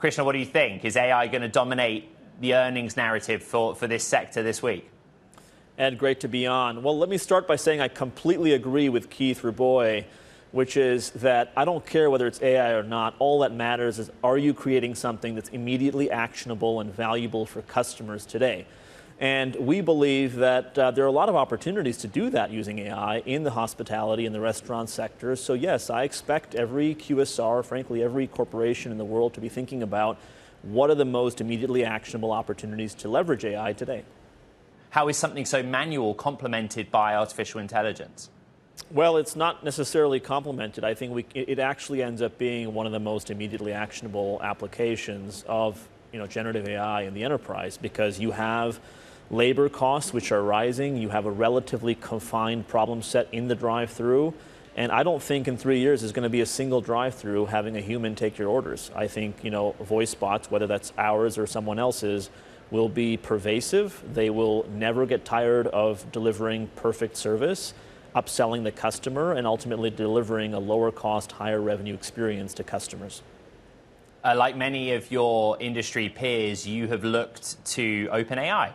Krishna, what do you think? Is AI going to dominate the earnings narrative for, for this sector this week? Ed, great to be on. Well, let me start by saying I completely agree with Keith Rabois, which is that I don't care whether it's AI or not. All that matters is are you creating something that's immediately actionable and valuable for customers today? And we believe that uh, there are a lot of opportunities to do that using AI in the hospitality and the restaurant sectors. So, yes, I expect every QSR, frankly, every corporation in the world to be thinking about what are the most immediately actionable opportunities to leverage AI today. How is something so manual complemented by artificial intelligence? Well, it's not necessarily complemented. I think we, it actually ends up being one of the most immediately actionable applications of you know, generative AI in the enterprise because you have labor costs, which are rising. You have a relatively confined problem set in the drive through. And I don't think in three years there's going to be a single drive through having a human take your orders. I think, you know, voice bots, whether that's ours or someone else's, will be pervasive. They will never get tired of delivering perfect service, upselling the customer, and ultimately delivering a lower cost, higher revenue experience to customers. Uh, like many of your industry peers, you have looked to OpenAI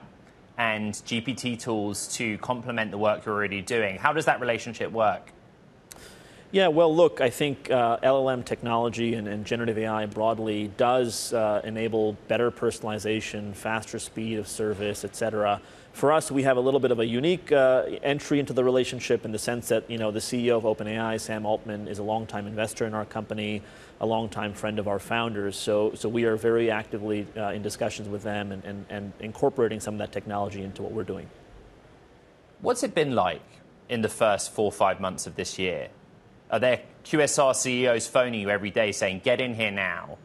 and GPT tools to complement the work you're already doing. How does that relationship work? Yeah, well, look, I think uh, LLM technology and, and, generative AI broadly does uh, enable better personalization, faster speed of service, et cetera. For us, we have a little bit of a unique uh, entry into the relationship in the sense that you know the CEO of OpenAI, Sam Altman, is a longtime investor in our company, a longtime friend of our founders. So, so we are very actively uh, in discussions with them and, and, and incorporating some of that technology into what we're doing. What's it been like in the first four or five months of this year? Are there QSR CEOs phoning you every day saying, get in here now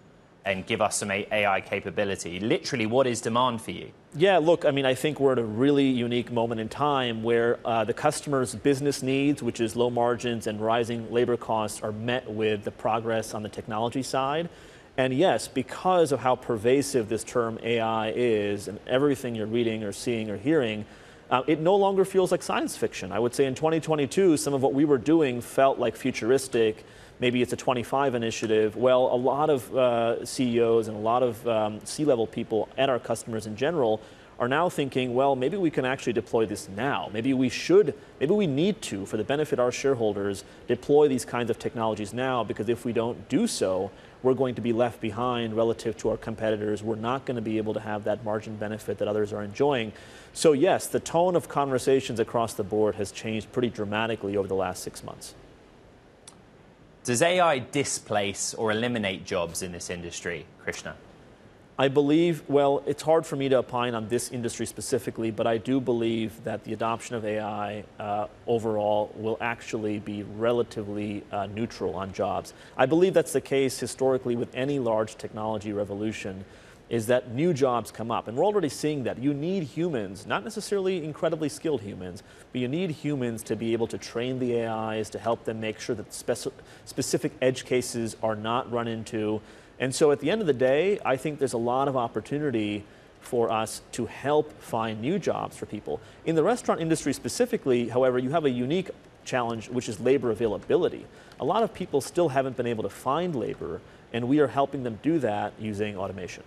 and give us some AI capability? Literally, what is demand for you? Yeah, look, I mean, I think we're at a really unique moment in time where uh, the customer's business needs, which is low margins and rising labor costs, are met with the progress on the technology side. And yes, because of how pervasive this term AI is and everything you're reading or seeing or hearing, uh, it no longer feels like science fiction. I would say in 2022, some of what we were doing felt like futuristic. Maybe it's a 25 initiative. Well, a lot of uh, CEOs and a lot of um, C level people and our customers in general are now thinking, well, maybe we can actually deploy this now. Maybe we should, maybe we need to, for the benefit of our shareholders, deploy these kinds of technologies now because if we don't do so, we're going to be left behind relative to our competitors. We're not going to be able to have that margin benefit that others are enjoying. So, yes, the tone of conversations across the board has changed pretty dramatically over the last six months. Does AI displace or eliminate jobs in this industry, Krishna? I believe, well, it's hard for me to opine on this industry specifically, but I do believe that the adoption of AI uh, overall will actually be relatively uh, neutral on jobs. I believe that's the case historically with any large technology revolution is that new jobs come up. And we're already seeing that. You need humans, not necessarily incredibly skilled humans, but you need humans to be able to train the AIs, to help them make sure that speci specific edge cases are not run into. And so at the end of the day, I think there's a lot of opportunity for us to help find new jobs for people. In the restaurant industry specifically, however, you have a unique challenge, which is labor availability. A lot of people still haven't been able to find labor, and we are helping them do that using automation.